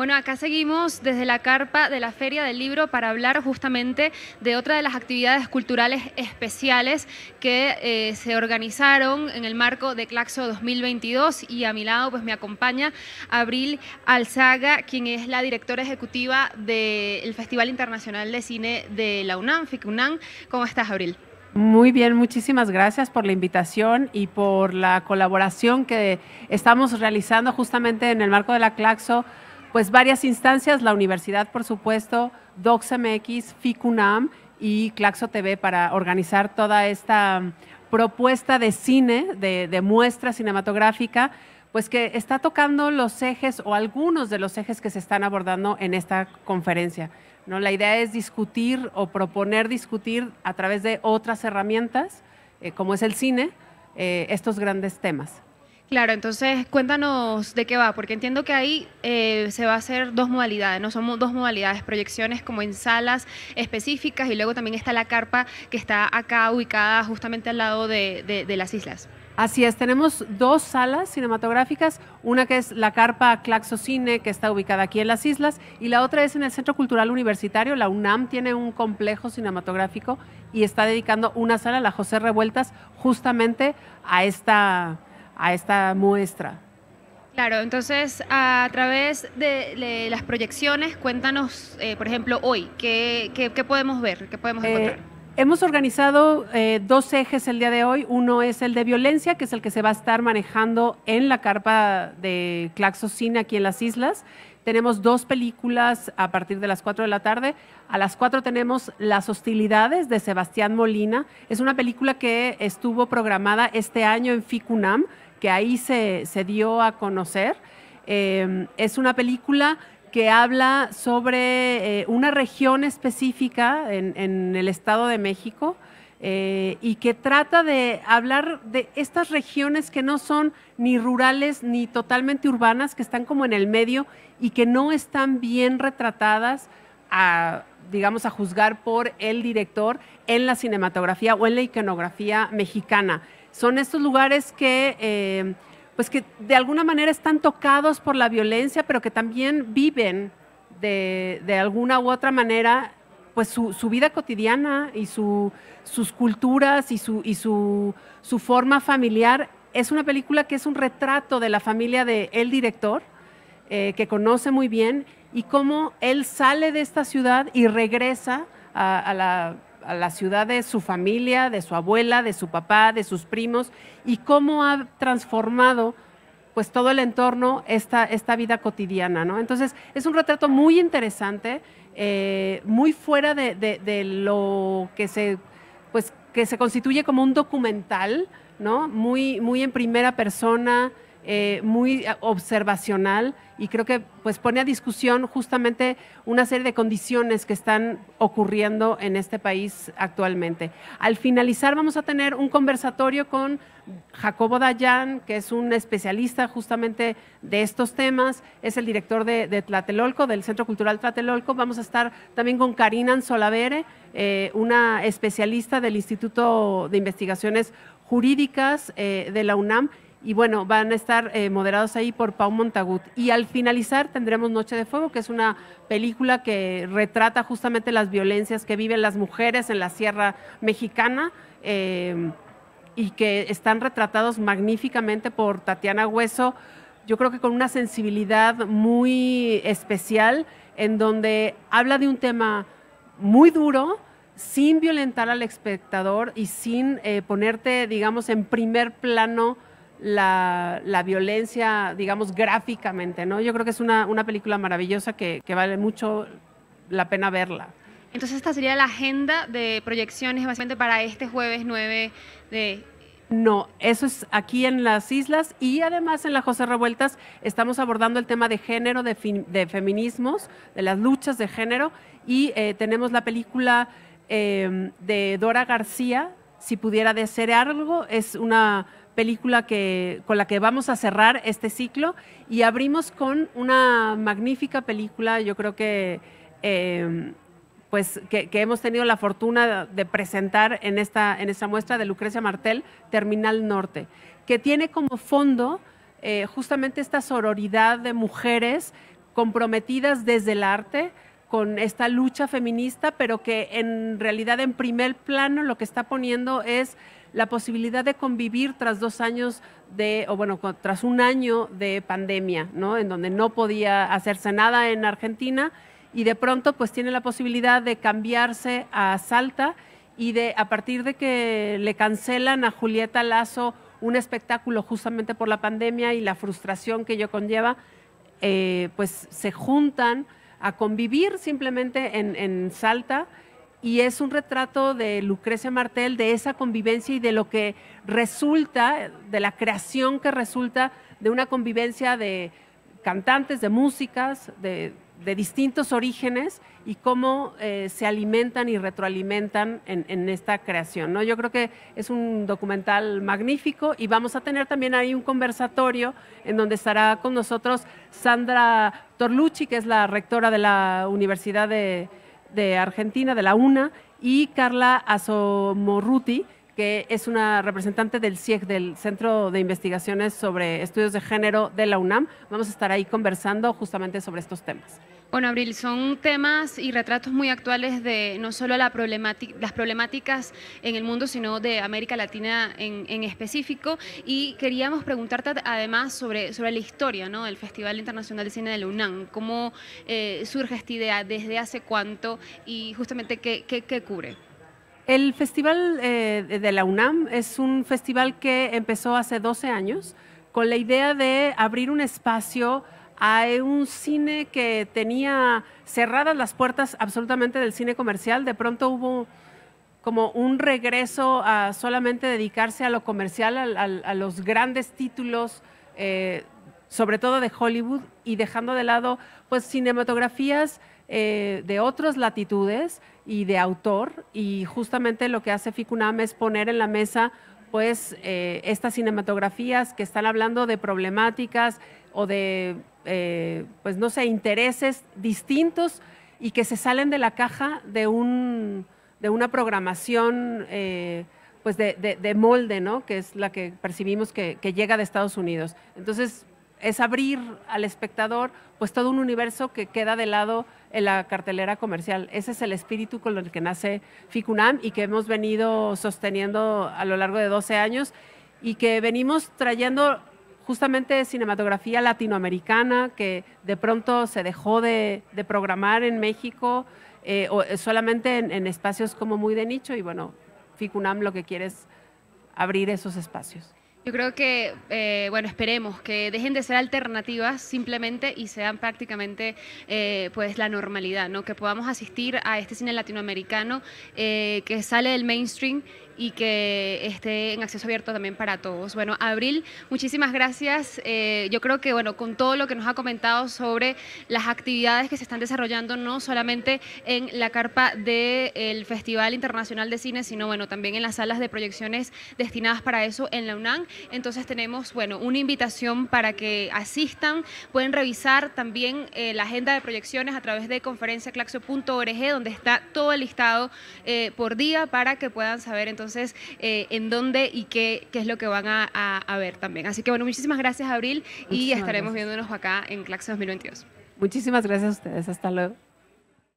Bueno, acá seguimos desde la carpa de la Feria del Libro para hablar justamente de otra de las actividades culturales especiales que eh, se organizaron en el marco de Claxo 2022 y a mi lado pues me acompaña Abril Alzaga, quien es la directora ejecutiva del Festival Internacional de Cine de la UNAM, FICUNAM. ¿Cómo estás, Abril? Muy bien, muchísimas gracias por la invitación y por la colaboración que estamos realizando justamente en el marco de la Claxo pues varias instancias, la universidad por supuesto, DocsMX, FICUNAM y Claxo TV para organizar toda esta propuesta de cine, de, muestra cinematográfica, pues que está tocando los ejes o algunos de los ejes que se están abordando en esta conferencia. ¿no? La idea es discutir o proponer discutir a través de otras herramientas, eh, como es el cine, eh, estos grandes temas. Claro, entonces cuéntanos de qué va, porque entiendo que ahí eh, se va a hacer dos modalidades, ¿no? Son dos modalidades, proyecciones como en salas específicas y luego también está la carpa que está acá ubicada justamente al lado de, las islas. Así es, tenemos dos salas cinematográficas, una que es la carpa Claxo Cine, que está ubicada aquí en las islas, y la otra es en el Centro Cultural Universitario. La UNAM tiene un complejo cinematográfico y está dedicando una sala, la José Revueltas, justamente a esta a esta muestra. Claro, entonces a través de, las proyecciones, cuéntanos, eh, por ejemplo, hoy, ¿qué, podemos ver? ¿Qué podemos eh, encontrar? hemos organizado eh, dos ejes el día de hoy. Uno es el de violencia, que es el que se va a estar manejando en la carpa de Claxo Cine aquí en las islas. Tenemos dos películas a partir de las 4 de la tarde. A las 4 tenemos Las hostilidades de Sebastián Molina. Es una película que estuvo programada este año en FICUNAM que ahí se, dio a conocer. Eh, es una película que habla sobre eh, una región específica en, el Estado de México eh, y que trata de hablar de estas regiones que no son ni rurales ni totalmente urbanas, que están como en el medio y que no están bien retratadas a, digamos, a juzgar por el director en la cinematografía o en la iconografía mexicana. Son estos lugares que, eh, pues que de alguna manera están tocados por la violencia, pero que también viven de, alguna u otra manera pues su, vida cotidiana y sus culturas y, su, y su, forma familiar. Es una película que es un retrato de la familia de el director, eh, que conoce muy bien, y cómo él sale de esta ciudad y regresa a la a la ciudad de su familia, de su abuela, de su papá, de sus primos, y cómo ha transformado pues todo el entorno, esta, esta vida cotidiana, ¿no? Entonces, es un retrato muy interesante, eh, muy fuera de, lo que se, pues, que se constituye como un documental, ¿no? Muy, muy en primera persona, eh, muy observacional y creo que pues pone a discusión justamente una serie de condiciones que están ocurriendo en este país actualmente. Al finalizar vamos a tener un conversatorio con Jacobo Dayan, que es un especialista justamente de estos temas, es el director de, Tlatelolco, del Centro Cultural Tlatelolco. Vamos a estar también con Karina Solavere, eh, una especialista del Instituto de Investigaciones Jurídicas eh, de la UNAM y bueno, van a estar eh, moderados ahí por Pau Montagut. Y al finalizar tendremos Noche de Fuego, que es una película que retrata justamente las violencias que viven las mujeres en la Sierra Mexicana eh, y que están retratados magníficamente por Tatiana Hueso, yo creo que con una sensibilidad muy especial, en donde habla de un tema muy duro, sin violentar al espectador y sin eh, ponerte, digamos, en primer plano la, violencia, digamos, gráficamente, ¿no? Yo creo que es una, película maravillosa que, vale mucho la pena verla. Entonces esta sería la agenda de proyecciones básicamente para este jueves 9 de... No, eso es aquí en las islas y además en la José Revueltas estamos abordando el tema de género, de, feminismos, de las luchas de género y eh, tenemos la película eh, de Dora García, Si pudiera desear algo, es una película que, con la que vamos a cerrar este ciclo y abrimos con una magnífica película, yo creo que, em, pues, que, hemos tenido la fortuna de presentar en esta, en esta muestra de Lucrecia Martel, Terminal Norte, que tiene como fondo eh, justamente esta sororidad de mujeres comprometidas desde el arte con esta lucha feminista, pero que en realidad en primer plano lo que está poniendo es la posibilidad de convivir tras dos años de, o bueno, tras un año de pandemia, ¿no? En donde no podía hacerse nada en Argentina y de pronto pues tiene la posibilidad de cambiarse a Salta y de a partir de que le cancelan a Julieta Lazo un espectáculo justamente por la pandemia y la frustración que ello conlleva, eh, pues se juntan a convivir simplemente en, en Salta y es un retrato de Lucrecia Martel, de esa convivencia y de lo que resulta, de la creación que resulta de una convivencia de cantantes, de músicas, de, distintos orígenes y cómo eh, se alimentan y retroalimentan en, esta creación. ¿no? Yo creo que es un documental magnífico y vamos a tener también ahí un conversatorio en donde estará con nosotros Sandra Torlucci, que es la rectora de la Universidad de de Argentina, de la UNA, y Carla Asomorruti, que es una representante del CIEC, del Centro de Investigaciones sobre Estudios de Género de la UNAM. Vamos a estar ahí conversando justamente sobre estos temas. Bueno, Abril, son temas y retratos muy actuales de no solo la las problemáticas en el mundo, sino de América Latina en, específico. Y queríamos preguntarte además sobre, sobre la historia del Festival Internacional de Cine de la UNAM. ¿Cómo eh, surge esta idea? ¿Desde hace cuánto? Y justamente, ¿qué, qué, cubre? El Festival eh, de la UNAM es un festival que empezó hace 12 años con la idea de abrir un espacio hay un cine que tenía cerradas las puertas absolutamente del cine comercial. De pronto hubo como un regreso a solamente dedicarse a lo comercial, a, los grandes títulos, eh, sobre todo de Hollywood, y dejando de lado pues cinematografías eh, de otras latitudes y de autor. Y justamente lo que hace Ficunam es poner en la mesa pues eh, estas cinematografías que están hablando de problemáticas o de eh, pues no sé, intereses distintos y que se salen de la caja de, un, de una programación eh, pues de, molde, ¿no? Que es la que percibimos que, llega de Estados Unidos. Entonces, es abrir al espectador pues todo un universo que queda de lado en la cartelera comercial. Ese es el espíritu con el que nace FICUNAM y que hemos venido sosteniendo a lo largo de 12 años y que venimos trayendo justamente cinematografía latinoamericana que de pronto se dejó de, programar en México eh, o eh, solamente en, espacios como muy de nicho y bueno, FICUNAM lo que quiere es abrir esos espacios. Yo creo que, eh, bueno, esperemos que dejen de ser alternativas simplemente y sean prácticamente pues la normalidad, ¿no? Que podamos asistir a este cine latinoamericano que sale del mainstream y que esté en acceso abierto también para todos. Bueno, Abril, muchísimas gracias. Eh, yo creo que, bueno, con todo lo que nos ha comentado sobre las actividades que se están desarrollando, no solamente en la carpa del Festival Internacional de Cine, sino, bueno, también en las salas de proyecciones destinadas para eso en la UNAM. Entonces tenemos, bueno, una invitación para que asistan. Pueden revisar también eh, la agenda de proyecciones a través de conferenciaclaxo.org, donde está todo el listado eh, por día para que puedan saber entonces entonces eh, en dónde y qué, qué es lo que van a, ver también. Así que bueno, muchísimas gracias Abril y estaremos viéndonos acá en Claxo 2022. Muchísimas gracias a ustedes, hasta luego.